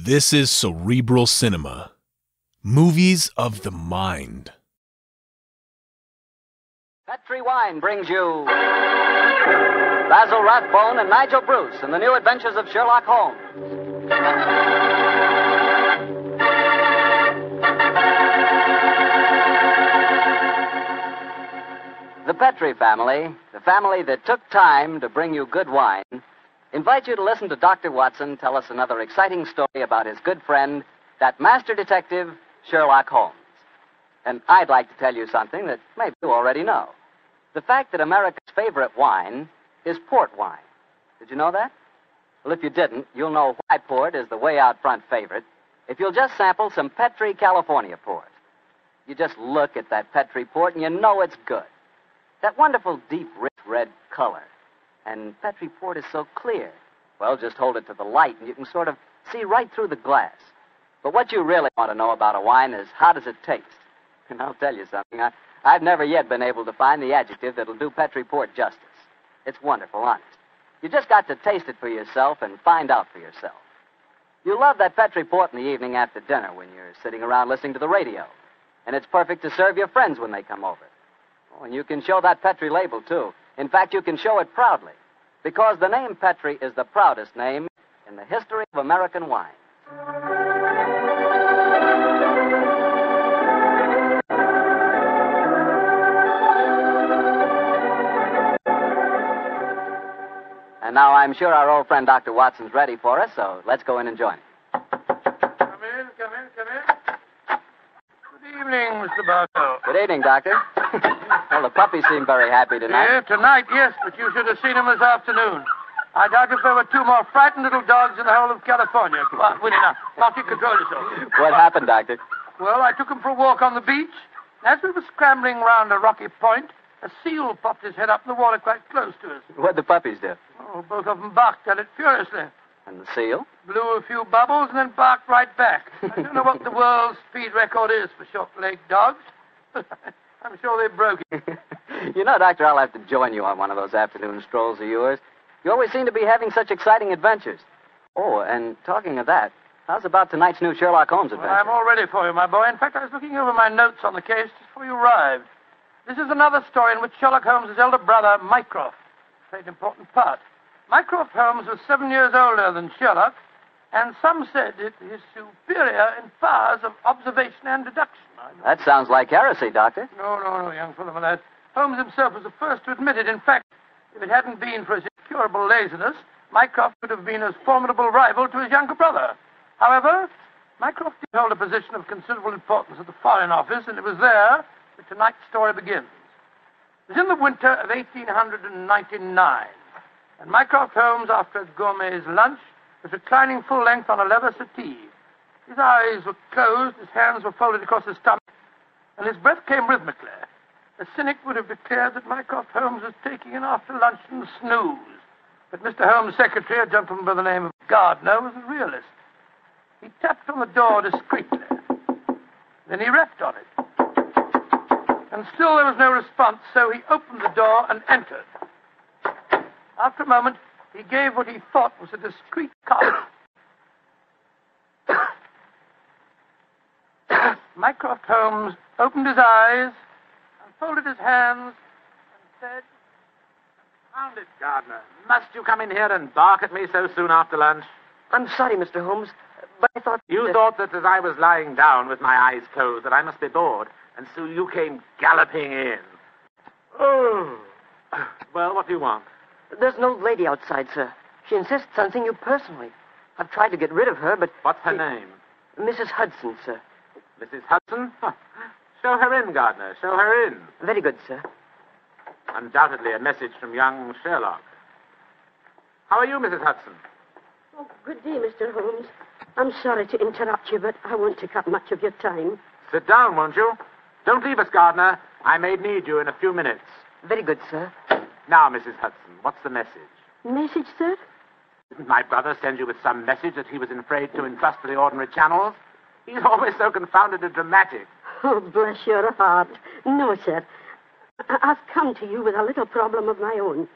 This is Cerebral Cinema. Movies of the mind. Petri Wine brings you Basil Rathbone and Nigel Bruce in the new adventures of Sherlock Holmes. The Petri family, the family that took time to bring you good wine, invite you to listen to Dr. Watson tell us another exciting story about his good friend, that master detective, Sherlock Holmes. And I'd like to tell you something that maybe you already know. The fact that America's favorite wine is port wine. Did you know that? Well, if you didn't, you'll know why port is the way out front favorite if you'll just sample some Petri California port. You just look at that Petri port and you know it's good. That wonderful deep, rich red color. And Petri port is so clear. Well, just hold it to the light and you can sort of see right through the glass. But what you really want to know about a wine is how does it taste? And I'll tell you something. I, I've never yet been able to find the adjective that'll do Petri port justice. It's wonderful, honest. You just got to taste it for yourself and find out for yourself. You love that Petri port in the evening after dinner when you're sitting around listening to the radio. And it's perfect to serve your friends when they come over. Oh, and you can show that Petri label, too. In fact, you can show it proudly. Because the name Petri is the proudest name in the history of American wine. And now I'm sure our old friend Dr. Watson's ready for us, so let's go in and join him. Come in, come in, come in. Good evening, Mr. Bartell. Good evening, Doctor. well, the puppies seem very happy tonight. Yeah, tonight, yes, but you should have seen him this afternoon. I doubt if there were two more frightened little dogs in the whole of California. Come on, Winnie, now. Now, you control yourself. What happened, Doctor? Well, I took him for a walk on the beach. As we were scrambling round a rocky point, a seal popped his head up in the water quite close to us. What'd the puppies do? Oh, both of them barked at it furiously. And the seal? Blew a few bubbles and then barked right back. I don't know what the world's speed record is for short-legged dogs. I'm sure they broke it. you know, Doctor, I'll have to join you on one of those afternoon strolls of yours. You always seem to be having such exciting adventures. Oh, and talking of that, how's about tonight's new Sherlock Holmes Well, adventure? I'm all ready for you, my boy. In fact, I was looking over my notes on the case just before you arrived. This is another story in which Sherlock Holmes' elder brother, Mycroft, played an important part. Mycroft Holmes was seven years older than Sherlock, and some said it is superior in powers of observation and deduction. That sounds like heresy, Doctor. No, no, no, young fellow, that. Holmes himself was the first to admit it. In fact, if it hadn't been for his incurable laziness, Mycroft would have been a formidable rival to his younger brother. However, Mycroft hold a position of considerable importance at the Foreign Office, and it was there that tonight's story begins. It was in the winter of 1899, and Mycroft Holmes, after a gourmet's lunch, was reclining full length on a leather settee. His eyes were closed, his hands were folded across his stomach, and his breath came rhythmically. A cynic would have declared that Mycroft Holmes was taking an after luncheon snooze. But Mr. Holmes' secretary, a gentleman by the name of Gardner, was a realist. He tapped on the door discreetly. Then he rapped on it. And still there was no response, so he opened the door and entered. After a moment, he gave what he thought was a discreet cough. Mycroft Holmes opened his eyes and folded his hands and said, Found it, Gardner. Must you come in here and bark at me so soon after lunch? I'm sorry, Mr. Holmes, but I thought. You that- thought that as I was lying down with my eyes closed that I must be bored, and so you came galloping in. Oh. Well, what do you want? There's an old lady outside, sir. She insists on seeing you personally. I've tried to get rid of her, but. What's her she- name? Mrs. Hudson, sir. Mrs. Hudson? Huh. Show her in, Gardner. Show her in. Very good, sir. Undoubtedly a message from young Sherlock. How are you, Mrs. Hudson? Oh, good day, Mr. Holmes. I'm sorry to interrupt you, but I won't take up much of your time. Sit down, won't you? Don't leave us, Gardner. I may need you in a few minutes. Very good, sir. Now, Mrs. Hudson, what's the message? Message, sir? Didn't my brother send you with some message that he was afraid to entrust to the ordinary channels? He's always so confounded and dramatic. Oh, bless your heart. No, sir. I- I've come to you with a little problem of my own.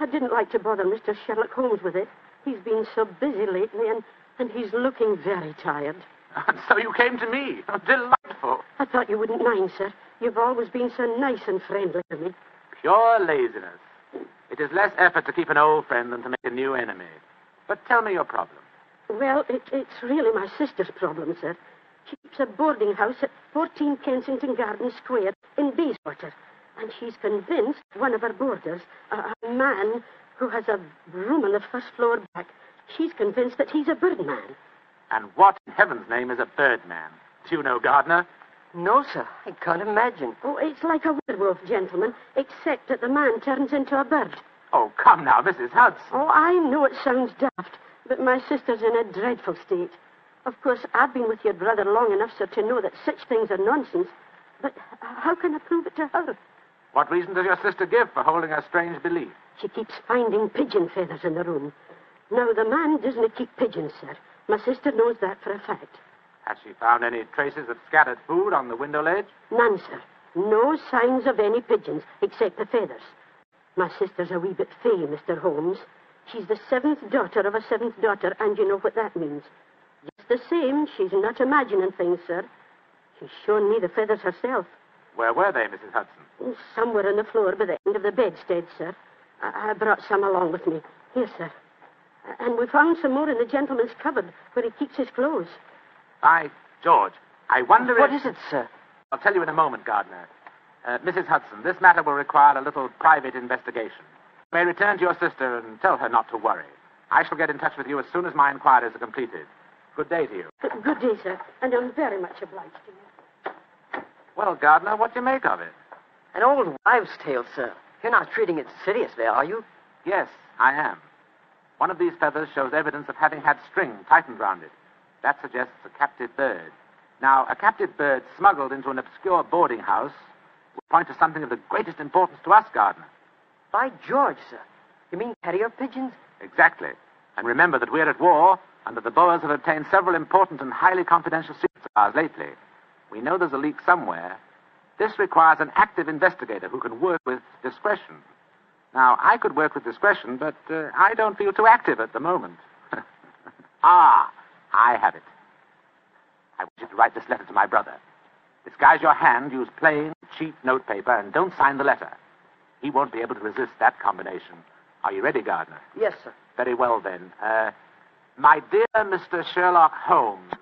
I didn't like to bother Mr. Sherlock Holmes with it. He's been so busy lately, and and he's looking very tired. And so you came to me. Oh, delightful. I thought you wouldn't mind, sir. You've always been so nice and friendly to me. Pure laziness. It is less effort to keep an old friend than to make a new enemy. But tell me your problem. Well, it, it's really my sister's problem, sir. She keeps a boarding house at 14 Kensington Garden Square in Bayswater. And she's convinced one of her boarders, a, a man who has a room on the first floor back, she's convinced that he's a birdman. And what in heaven's name is a birdman? Do you know, Gardner? No, sir. I can't imagine. Oh, it's like a werewolf, gentlemen, except that the man turns into a bird. Oh, come now, Mrs. Hudson. Oh, I know it sounds daft, but my sister's in a dreadful state. Of course, I've been with your brother long enough, sir, to know that such things are nonsense. But how can I prove it to her? What reason does your sister give for holding a strange belief? She keeps finding pigeon feathers in the room. Now, the man doesn't keep pigeons, sir. My sister knows that for a fact. Has she found any traces of scattered food on the window ledge? None, sir. No signs of any pigeons, except the feathers. My sister's a wee bit fey, Mr. Holmes. She's the seventh daughter of a seventh daughter, and you know what that means. Just the same, she's not imagining things, sir. She's shown me the feathers herself. Where were they, Mrs. Hudson? Oh, somewhere on the floor by the end of the bedstead, sir. I, I brought some along with me. Here, sir. And we found some more in the gentleman's cupboard where he keeps his clothes. By George, I wonder What if... is it, sir? I'll tell you in a moment, Gardner. Uh, Mrs. Hudson, this matter will require a little private investigation. You may return to your sister and tell her not to worry. I shall get in touch with you as soon as my inquiries are completed. Good day to you. Good good day, sir. And I'm very much obliged to you. Well, Gardner, what do you make of it? An old wives' tale, sir. You're not treating it seriously, are you? Yes, I am. One of these feathers shows evidence of having had string tightened round it. That suggests a captive bird. Now, a captive bird smuggled into an obscure boarding house would point to something of the greatest importance to us, Gardner. By George, sir. You mean carrier pigeons? Exactly. And remember that we're at war, and that the Boers have obtained several important and highly confidential secrets of ours lately. We know there's a leak somewhere. This requires an active investigator who can work with discretion. Now, I could work with discretion, but uh, I don't feel too active at the moment. ah, I have it. I want you to write this letter to my brother. Disguise your hand, use plain, cheap notepaper, and don't sign the letter. He won't be able to resist that combination. Are you ready, Gardner? Yes, sir. Very well, then. Uh, my dear Mr. Sherlock Holmes,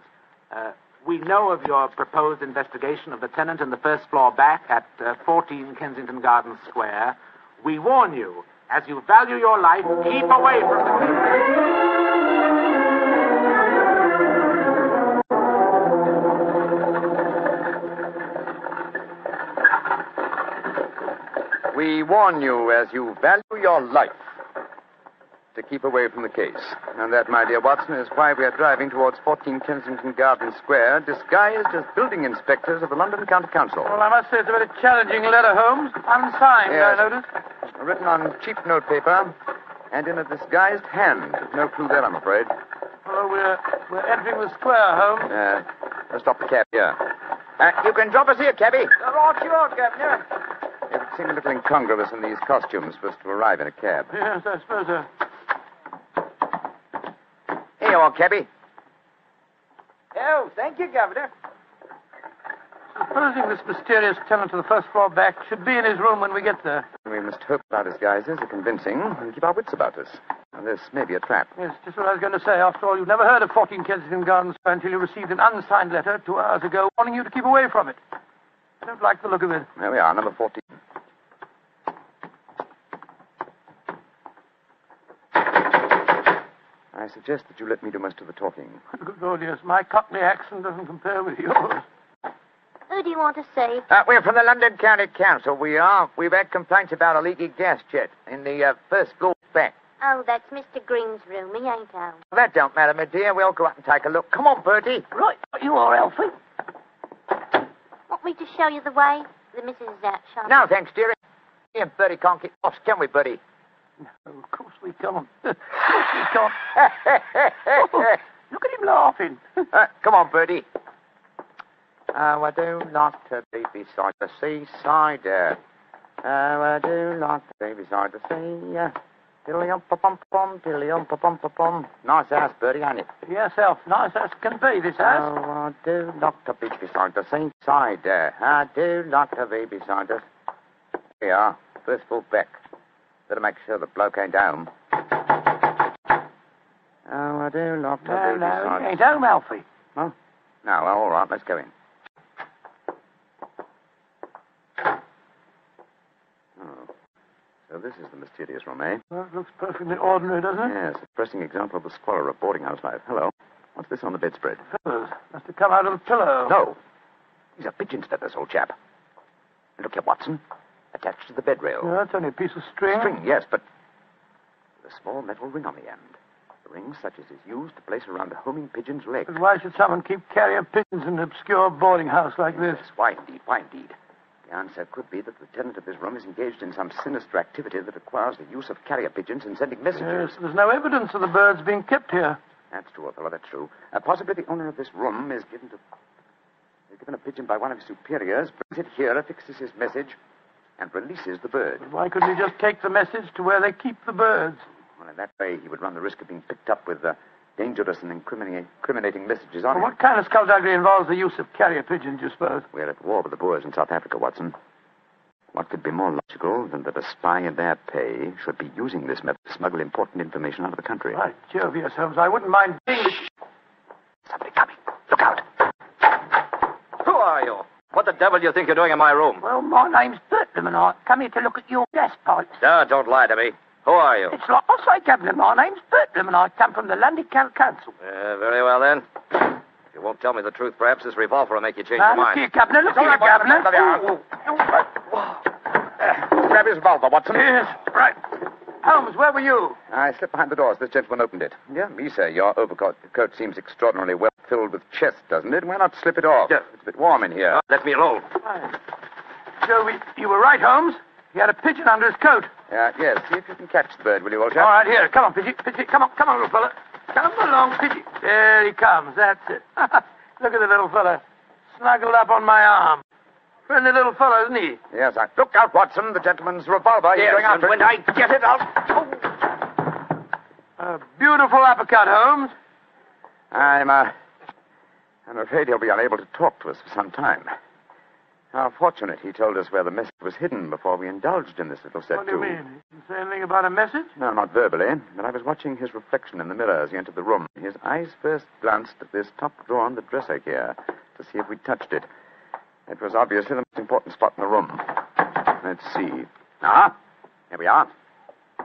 uh, we know of your proposed investigation of the tenant in the first floor back at uh, 14 Kensington Gardens Square. We warn you, as you value your life, keep away from the. We warn you, as you value your life, to keep away from the case. And that, my dear Watson, is why we are driving towards 14 Kensington Garden Square, disguised as building inspectors of the London County Council. Well, I must say it's a very challenging letter, Holmes. Unsigned, Yes. I notice. Written on cheap notepaper and in a disguised hand. No clue there, I'm afraid. Well, we're, we're entering the square, Holmes. Uh, let's stop the cab here. Uh, you can drop us here, cabby. Right, sure, Governor. It would seem a little incongruous in these costumes for us to arrive in a cab. Yes, I suppose so. Here you are, cabby. Oh, thank you, Governor. Supposing this mysterious tenant of the first floor back should be in his room when we get there. We must hope our disguises are convincing and keep our wits about us. Now, this may be a trap. Yes, just what I was going to say. After all, you've never heard of 14 Kensington Gardens Square until you received an unsigned letter two hours ago warning you to keep away from it. I don't like the look of it. There we are, number 14. I suggest that you let me do most of the talking. Good Lord, yes. My Cockney accent doesn't compare with yours. Who do you want to see? Uh, we're from the London County Council. We are. We've had complaints about a leaky gas jet in the uh, first floor back. Oh, that's Mr. Green's room. He ain't home. That don't matter, my dear. We'll go up and take a look. Come on, Bertie. Right, you are, Alfie. Want me to show you the way? The missus is out shopping. No, thanks, dearie. Me and Bertie can't get lost, can we, Bertie? Of course we can't. of course we can't. Oh, look at him laughing. Uh, come on, Bertie. Oh, I do like to be beside the seaside. Uh, oh, I do like to be beside the sea. Uh, Pilly-um-pa-pum-pum, pilly-um-pa-pum-pa-pum. Nice house, Bertie, ain't it? Yes, Elf. Nice as can be, this house. Oh, I do like to be beside the seaside. there. I do like to be beside us. Here we are. First full back. Better make sure the bloke ain't home. Oh, I do like to No, be no, beside he ain't home, Alfie. Huh? No, well, all right. Let's go in. Oh. So this is the mysterious room, eh? Well, it looks perfectly ordinary, doesn't it? Yes, a pressing example of the squalor of boarding house life. Hello. What's this on the bedspread? Fellows, must have come out of the pillow. No. These are pigeon's feathers, old chap. Look here, Watson. Attached to the bed rail. No, that's only a piece of string. String, yes, but with a small metal ring on the end. A ring such as is used to place around a homing pigeon's leg. But why should someone keep carrier pigeons in an obscure boarding house like this? Why indeed, why indeed? The answer could be that the tenant of this room is engaged in some sinister activity that requires the use of carrier pigeons in sending messages. Yes, there's no evidence of the birds being kept here. That's true, old fellow, that's true. Uh, possibly the owner of this room is given to is given a pigeon by one of his superiors, brings it here, affixes his message, and releases the bird. But why couldn't he just take the message to where they keep the birds? Well, in that way, he would run the risk of being picked up with uh, dangerous and incriminating, incriminating messages on Well, him. what kind of skullduggery involves the use of carrier pigeons, you suppose? We're at war with the Boers in South Africa, Watson. What could be more logical than that a spy in their pay should be using this method to smuggle important information out of the country? By Jove, yes, Holmes, I wouldn't mind being the... Somebody coming. Look out. Who are you? What the devil do you think you're doing in my room? Well, my name's Bertram, and I come here to look at your gas pipes. No, don't lie to me. Who are you? It's like I say, Captain, my name's Bertram, and I come from the London County Council. Uh, very well, then. If you won't tell me the truth, perhaps this revolver will make you change Now, your look mind. here, Captain, look All here, right, Watson, Captain. there. Uh, grab his revolver, Watson. Yes, right. Holmes, where were you? I slipped behind the door as this gentleman opened it. Yeah, me, sir. Your overcoat coat seems extraordinarily well filled with chest, doesn't it? Why not slip it off? Yeah. It's a bit warm in here. Uh, let me alone. Joe, we, you were right, Holmes. He had a pigeon under his coat. Uh, yes, see if you can catch the bird, will you, old All chap? right, here. Come on, Pidgey. Pidgey, come on, come on, little fella. Come along, Pidgey. There he comes. That's it. Look at the little fella. Snuggled up on my arm. Friendly little fellow, isn't he? Yes, I... Look out, Watson. The gentleman's revolver. He's Yes, going and when it. I get it, I'll... A beautiful uppercut, Holmes. I'm, uh... I'm afraid he'll be unable to talk to us for some time. How fortunate he told us where the message was hidden before we indulged in this little set What do you mean? He didn't say anything about a message? No, not verbally, but I was watching his reflection in the mirror as he entered the room. His eyes first glanced at this top drawer on the dresser here to see if we touched it. It was obviously the most important spot in the room. Let's see. Ah, here we are.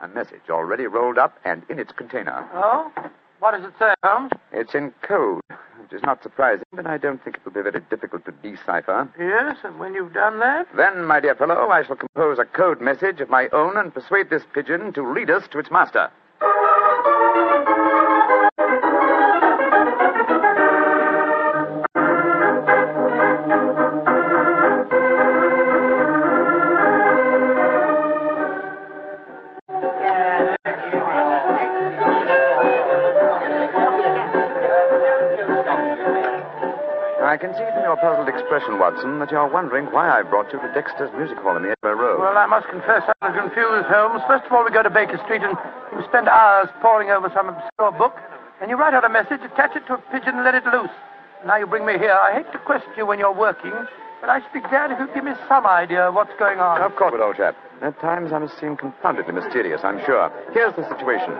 A message already rolled up and in its container. Oh? What does it say, Holmes? It's in code, which is not surprising, but I don't think it will be very difficult to decipher. Yes, and when you've done that? Then, my dear fellow, I shall compose a code message of my own and persuade this pigeon to lead us to its master. I can see from your puzzled expression, Watson, that you're wondering why I brought you to Dexter's Music Hall in the Edinburgh Road. Well, I must confess I'm confused, Holmes. First of all, we go to Baker Street and you spend hours poring over some obscure book. Then you write out a message, attach it to a pigeon, and let it loose. Now you bring me here. I hate to question you when you're working, but I should be glad if you'd give me some idea of what's going on. Of course, old chap. At times I must seem confoundedly mysterious, I'm sure. Here's the situation.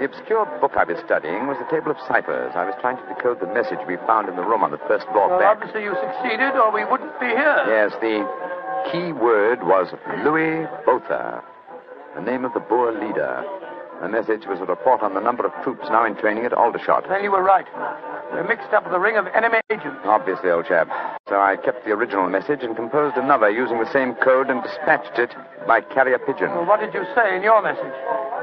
The obscure book I was studying was a table of ciphers. I was trying to decode the message we found in the room on the first floor Well, back. obviously you succeeded, or we wouldn't be here. Yes, the key word was Louis Botha, the name of the Boer leader. The message was a report on the number of troops now in training at Aldershot. Then you were right. We're mixed up with a ring of enemy agents. Obviously, old chap. So I kept the original message and composed another using the same code and dispatched it by carrier pigeon. Well, what did you say in your message?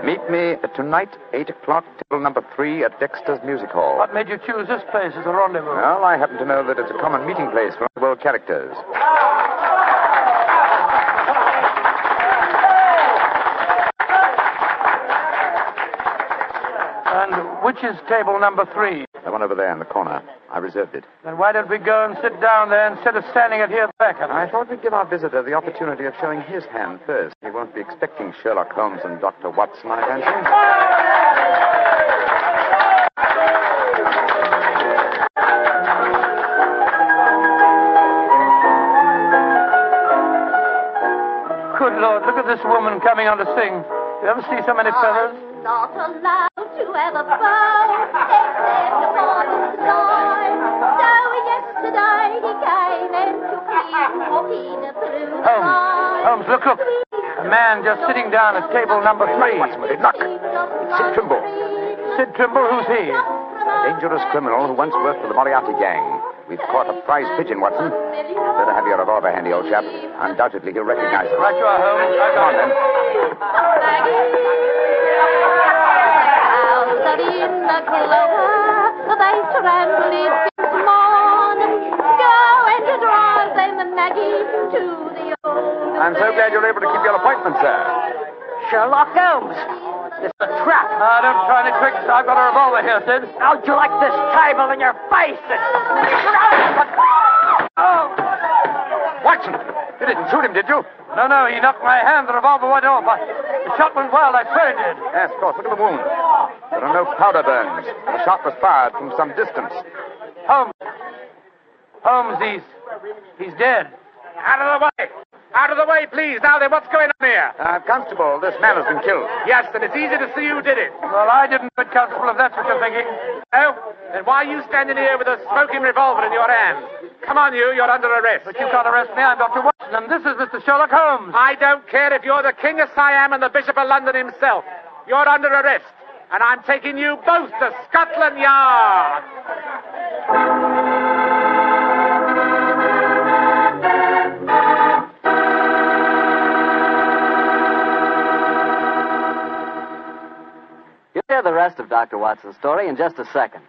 Meet me tonight, 8 o'clock, table number 3 at Dexter's Music Hall. What made you choose this place as a rendezvous? Well, I happen to know that it's a common meeting place for world characters. And which is table number three? The one over there in the corner. I reserved it. Then why don't we go and sit down there instead of standing it here at back? I thought we'd give our visitor the opportunity of showing his hand first. He won't be expecting Sherlock Holmes and Dr. Watson, I fancy. Good Lord, look at this woman coming on to sing. You ever see so many feathers? Not allowed to have a bow except upon the. So yesterday he came and took me walking through the Holmes. Holmes, look, look. A man just sitting down at table number three. Look, Sid Trimble. Sid Trimble, who's he? A Dangerous criminal who once worked for the Moriarty gang. We've caught a prize pigeon, Watson. Better have your revolver handy, old chap. Undoubtedly he'll recognize it. Right you are, Holmes. Come on, then. Out in the clover, they tremble this morning. Go and drive them, Maggie, to the old. I'm so glad you're able to keep your appointment, sir. Sherlock Holmes. This is a trap. Ah, don't try any tricks. I've got a revolver here, Sid. How'd you like this table in your face? Oh! Watson! You didn't shoot him, did you? No, no, he knocked my hand. The revolver went off. I, the shot went wild. I swear he did. Yes, of course. Look at the wound. There are no powder burns. The shot was fired from some distance. Holmes. Holmes, he's... he's dead. Out of the way! Out of the way, please. Now then, what's going on here? Uh, Constable, this man has been killed. Yes, and it's easy to see who did it. Well, I didn't do it, Constable, if that's what you're thinking. Oh? Then why are you standing here with a smoking revolver in your hand? Come on, you. You're under arrest. But you can't arrest me. I'm Dr. Watson, and this is Mr. Sherlock Holmes. I don't care if you're the King of Siam and the Bishop of London himself. You're under arrest. And I'm taking you both to Scotland Yard. You'll hear the rest of Dr. Watson's story in just a second.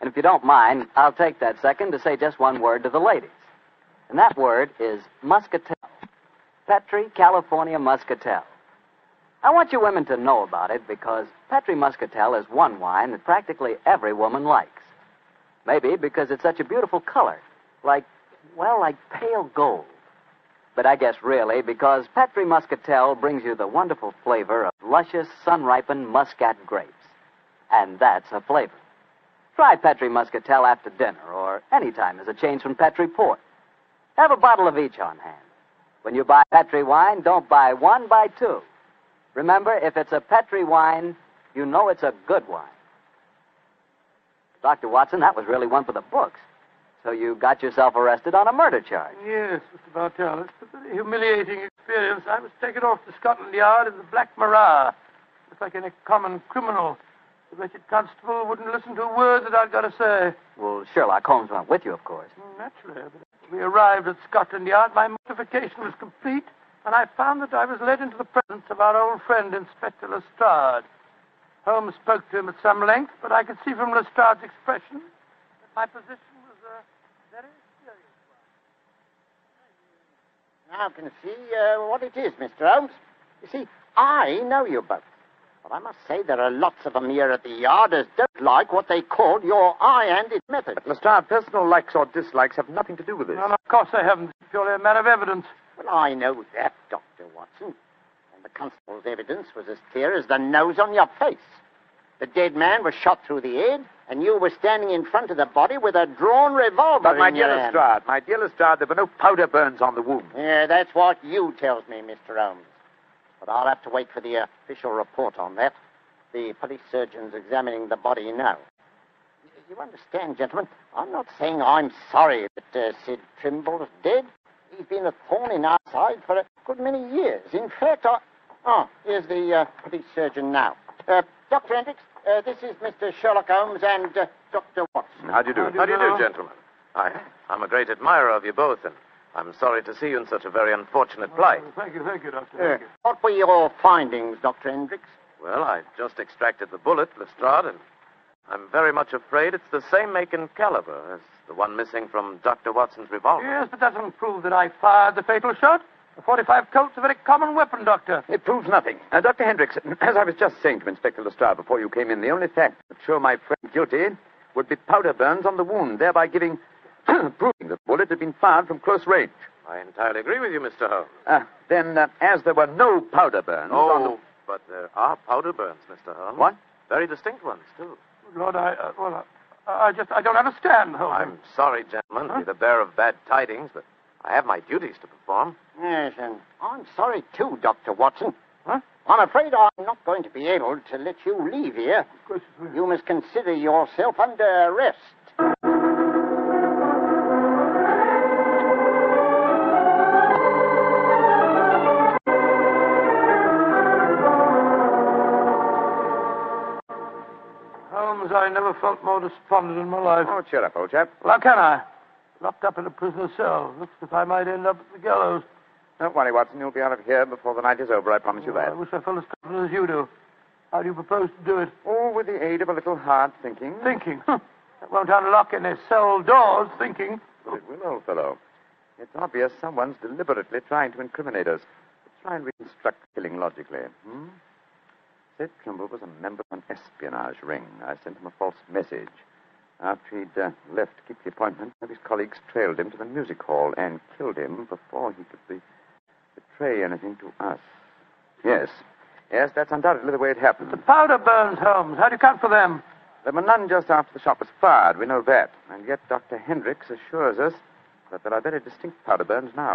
And if you don't mind, I'll take that second to say just one word to the ladies. And that word is muscatel. Petri California Muscatel. I want you women to know about it because Petri Muscatel is one wine that practically every woman likes. Maybe because it's such a beautiful color, like, well, like pale gold. But I guess really because Petri Muscatel brings you the wonderful flavor of luscious, sun ripened muscat grapes. And that's a flavor. Try Petri Muscatel after dinner or any time as a change from Petri Port. Have a bottle of each on hand. When you buy Petri wine, don't buy one, buy two. Remember, if it's a Petri wine, you know it's a good wine. Dr. Watson, that was really one for the books. So you got yourself arrested on a murder charge. Yes, Mr. Bartell. It's a humiliating experience. I was taken off to Scotland Yard in the Black Maria. Just like any common criminal. The wretched constable wouldn't listen to a word that I'd got to say. Well, Sherlock Holmes went with you, of course. Naturally. But we arrived at Scotland Yard. My mortification was complete, and I found that I was led into the presence of our old friend, Inspector Lestrade. Holmes spoke to him at some length, but I could see from Lestrade's expression that my position was a very serious. One. Now I can see uh, what it is, Mr. Holmes. You see, I know you both. But I must say there are lots of them here at the yard as don't like what they call your eye-handed method. But, Lestrade, personal likes or dislikes have nothing to do with this. No, no, of course they haven't. It's purely a matter of evidence. Well, I know that, Dr. Watson. And the constable's evidence was as clear as the nose on your face. The dead man was shot through the head, and you were standing in front of the body with a drawn revolver But, my in dear your hand. Lestrade, my dear Lestrade, there were no powder burns on the wound. Yeah, that's what you tells me, Mr. Holmes. But I'll have to wait for the official report on that. The police surgeon's examining the body now. You understand, gentlemen, I'm not saying I'm sorry that uh, Sid Trimble's dead. He's been a thorn in our side for a good many years. In fact, I... Oh, here's the uh, police surgeon now. Uh, Dr. Hendricks, uh, this is Mr. Sherlock Holmes and uh, Dr. Watson. How do you do? How do you do, gentlemen? I, I'm a great admirer of you both, and I'm sorry to see you in such a very unfortunate plight. Oh, thank you, thank you, Doctor. Uh, what were your findings, Dr. Hendricks? Well, I just extracted the bullet, Lestrade, and I'm very much afraid it's the same make and caliber as the one missing from Dr. Watson's revolver. Yes, but that doesn't prove that I fired the fatal shot. The 45 Colt's a very common weapon, Doctor. It proves nothing. Uh, Dr. Hendricks, as I was just saying to Inspector Lestrade before you came in, the only fact that show my friend guilty would be powder burns on the wound, thereby giving, proving that the bullet had been fired from close range. I entirely agree with you, Mr. Holmes. Uh, then, uh, as there were no powder burns on the... Oh, but there are powder burns, Mr. Holmes. What? Very distinct ones, too. Lord, I, uh, well, I, I just, I don't understand, Holmes. I'm sorry, gentlemen, to be the bearer of bad tidings, but I have my duties to perform. Yes, and I'm sorry too, Dr. Watson. Huh? I'm afraid I'm not going to be able to let you leave here. You must consider yourself under arrest. I never felt more despondent in my life. Oh, cheer up, old chap. Well, how can I? Locked up in a prisoner's cell. Looks as if I might end up at the gallows. Don't worry, Watson. You'll be out of here before the night is over. I promise you that. I wish I felt as confident as you do. How do you propose to do it? Oh, with the aid of a little hard thinking. Thinking. That won't unlock any cell doors, thinking. But it will, old fellow. It's obvious someone's deliberately trying to incriminate us. Let's try and reconstruct killing logically. Hmm? Sid Trimble was a member of an espionage ring. I sent him a false message. After he'd uh, left to keep the appointment, one of his colleagues trailed him to the music hall and killed him before he could be, betray anything to us. Yes. Yes, that's undoubtedly the way it happened. The powder burns, Holmes. How do you account for them? There were none just after the shot was fired. We know that. And yet Dr. Hendricks assures us that there are very distinct powder burns now.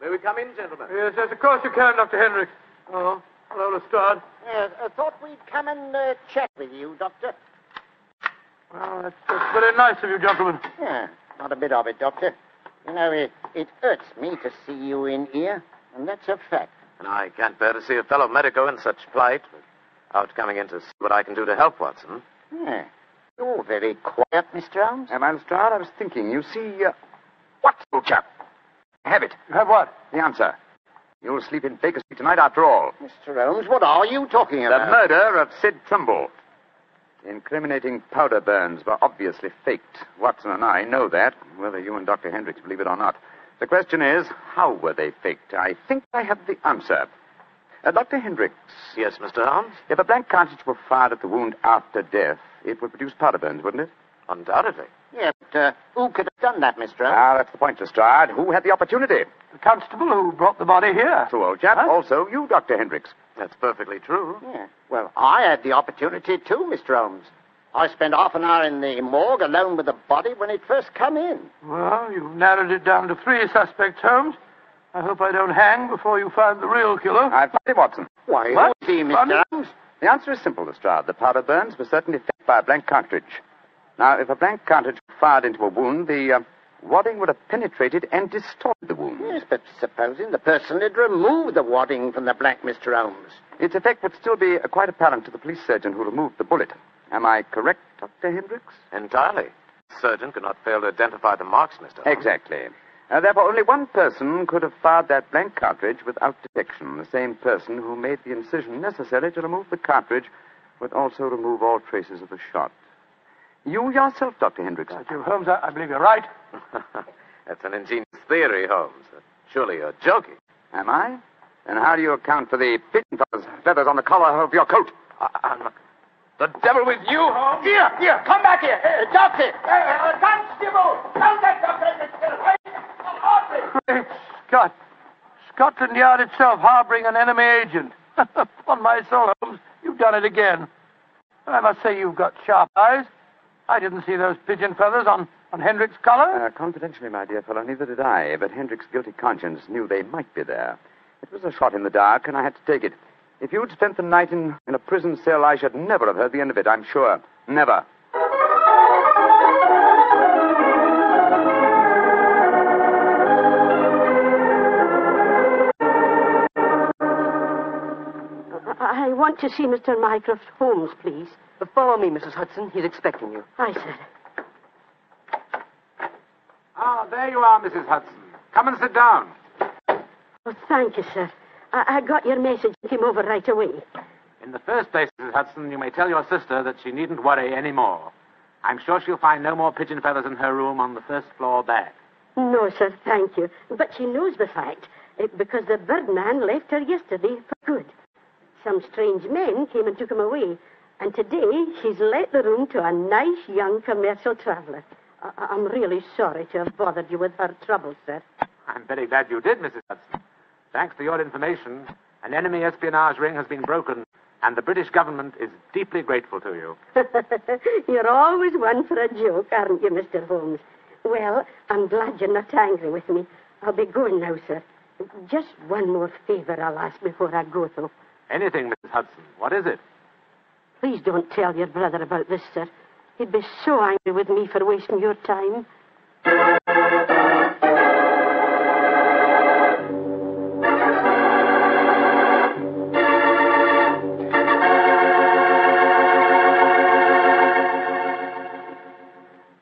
May we come in, gentlemen? Yes, yes, of course you can, Dr. Hendricks. Oh, hello, Lestrade. Yes, I thought we'd come and uh, chat with you, Doctor. Well, that's, that's very nice of you, gentlemen. Yeah, not a bit of it, Doctor. You know, it, it hurts me to see you in here, and that's a fact. And I can't bear to see a fellow medico in such plight without coming in to see what I can do to help Watson. Yeah. You're very quiet, Mr. Holmes. Am I, Lestrade? I was thinking. You see, uh... what, old chap? I have it. You have what? The answer. You'll sleep in Baker Street tonight after all. Mr. Holmes, what are you talking about? The murder of Sid Trimble. The incriminating powder burns were obviously faked. Watson and I know that, whether you and Dr. Hendricks believe it or not. The question is, how were they faked? I think I have the answer. Uh, Dr. Hendricks. Yes, Mr. Holmes? If a blank cartridge were fired at the wound after death, it would produce powder burns, wouldn't it? Undoubtedly. Yeah, but uh, who could have done that, Mr. Holmes? Ah, that's the point, Lestrade. Who had the opportunity? The constable who brought the body here. True, old chap. Also, you, Dr. Hendricks. That's perfectly true. Yeah. Well, I had the opportunity too, Mr. Holmes. I spent half an hour in the morgue alone with the body when it first come in. Well, you've narrowed it down to three suspects, Holmes. I hope I don't hang before you find the real killer. I've found him, Watson. Why, What? who's he, Mr. Funny. Holmes? The answer is simple, Lestrade. The powder burns were certainly faked by a blank cartridge. Now, if a blank cartridge were fired into a wound, the uh, wadding would have penetrated and distorted the wound. Yes, but supposing the person had removed the wadding from the blank, Mr. Holmes. Its effect would still be uh, quite apparent to the police surgeon who removed the bullet. Am I correct, Dr. Hendricks? Entirely. The Surgeon could not fail to identify the marks, Mr. Holmes. Exactly. Uh, therefore, only one person could have fired that blank cartridge without detection. The same person who made the incision necessary to remove the cartridge would also remove all traces of the shot. You yourself, Dr. Hendricks. Uh, Jim Holmes, I, I believe you're right. That's an ingenious theory, Holmes. Surely you're joking. Am I? Then how do you account for the feathers, on the collar of your coat? I, not... The devil with you, Holmes! Here, here, come back here. Uh, doctor, uh, constable, tell that doctor Great Scott. Scotland Yard itself harboring an enemy agent. Upon my soul, Holmes, you've done it again. I must say you've got sharp eyes. I didn't see those pigeon feathers on, on Hendrick's collar. Uh, confidentially, my dear fellow, neither did I, but Hendrick's guilty conscience knew they might be there. It was a shot in the dark, and I had to take it. If you'd spent the night in, in a prison cell, I should never have heard the end of it, I'm sure. Never. I I want to see Mr. Mycroft Holmes, please. Follow me, Mrs. Hudson. He's expecting you. Aye, sir. Ah, there you are, Mrs. Hudson. Come and sit down. Oh, thank you, sir. I, I got your message and came over right away. In the first place, Mrs. Hudson, you may tell your sister that she needn't worry any more. I'm sure she'll find no more pigeon feathers in her room on the first floor back. No, sir, thank you. But she knows the fact eh, because the birdman left her yesterday for good. Some strange men came and took him away, And today he's let the room to a nice young commercial traveler. I- I'm really sorry to have bothered you with her troubles, sir. I'm very glad you did, Mrs. Hudson. Thanks to your information, an enemy espionage ring has been broken, and the British government is deeply grateful to you. you're always one for a joke, aren't you, Mr. Holmes? Well, I'm glad you're not angry with me. I'll be going now, sir. Just one more favor I'll ask before I go, though. Anything, Mrs. Hudson. What is it? Please don't tell your brother about this, sir. He'd be so angry with me for wasting your time.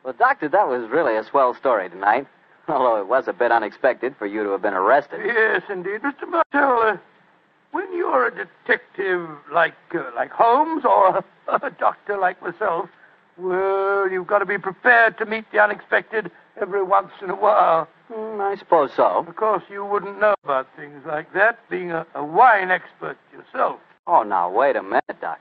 Well, Doctor, that was really a swell story tonight. Although it was a bit unexpected for you to have been arrested. Yes, indeed. Mr. Bartell, uh, when you're a detective like uh, like Holmes or a, a doctor like myself, well, you've got to be prepared to meet the unexpected every once in a while. Mm, I suppose so. Of course, you wouldn't know about things like that, being a, a wine expert yourself. Oh, now, wait a minute, Doctor.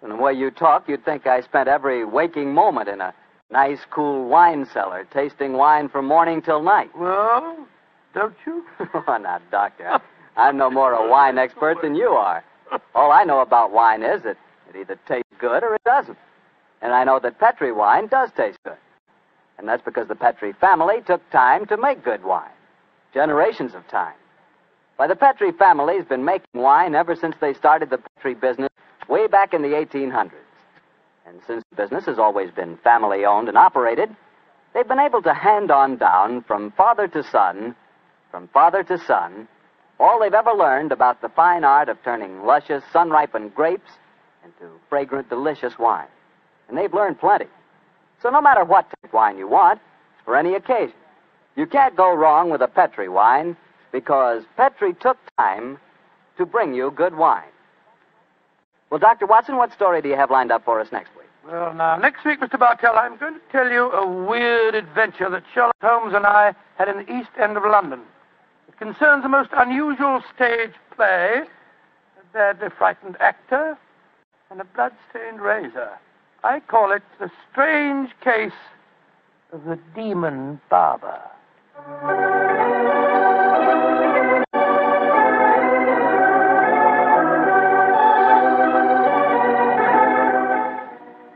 From the way you talk, you'd think I spent every waking moment in a nice, cool wine cellar, tasting wine from morning till night. Well, don't you? oh, now, Doctor, I'm no more a wine expert than you are. All I know about wine is that it either tastes good or it doesn't. And I know that Petri wine does taste good. And that's because the Petri family took time to make good wine. Generations of time. Why, the Petri family's been making wine ever since they started the Petri business way back in the 1800s. And since the business has always been family owned and operated, they've been able to hand on down from father to son, from father to son, all they've ever learned about the fine art of turning luscious, sun ripened grapes into fragrant, delicious wine. And they've learned plenty. So no matter what type of wine you want, for any occasion, you can't go wrong with a Petri wine because Petri took time to bring you good wine. Well, Dr. Watson, what story do you have lined up for us next week? Well, now, next week, Mr. Bartell, I'm going to tell you a weird adventure that Sherlock Holmes and I had in the East End of London. Concerns a most unusual stage play, a badly frightened actor, and a blood-stained razor. I call it the strange case of the demon barber.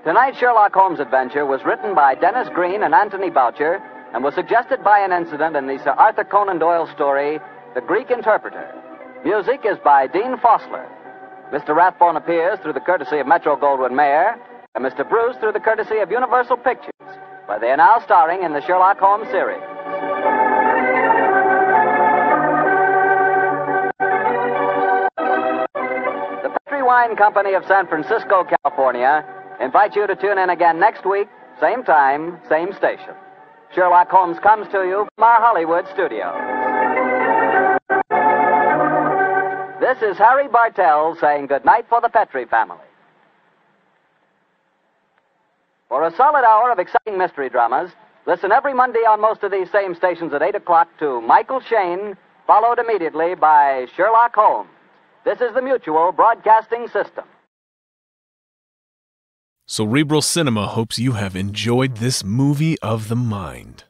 Tonight's Sherlock Holmes adventure was written by Denis Green and Anthony Boucher and was suggested by an incident in the Sir Arthur Conan Doyle story, The Greek Interpreter. Music is by Dean Fossler. Mr. Rathbone appears through the courtesy of Metro Goldwyn Mayer, and Mr. Bruce through the courtesy of Universal Pictures, where they are now starring in the Sherlock Holmes series. The Petri Wine Company of San Francisco, California, invite you to tune in again next week, same time, same station. Sherlock Holmes comes to you from our Hollywood studio. This is Harry Bartell saying goodnight for the Petri family. For a solid hour of exciting mystery dramas, listen every Monday on most of these same stations at 8 o'clock to Michael Shayne, followed immediately by Sherlock Holmes. This is the Mutual Broadcasting System. Cerebral Cinema hopes you have enjoyed this movie of the mind.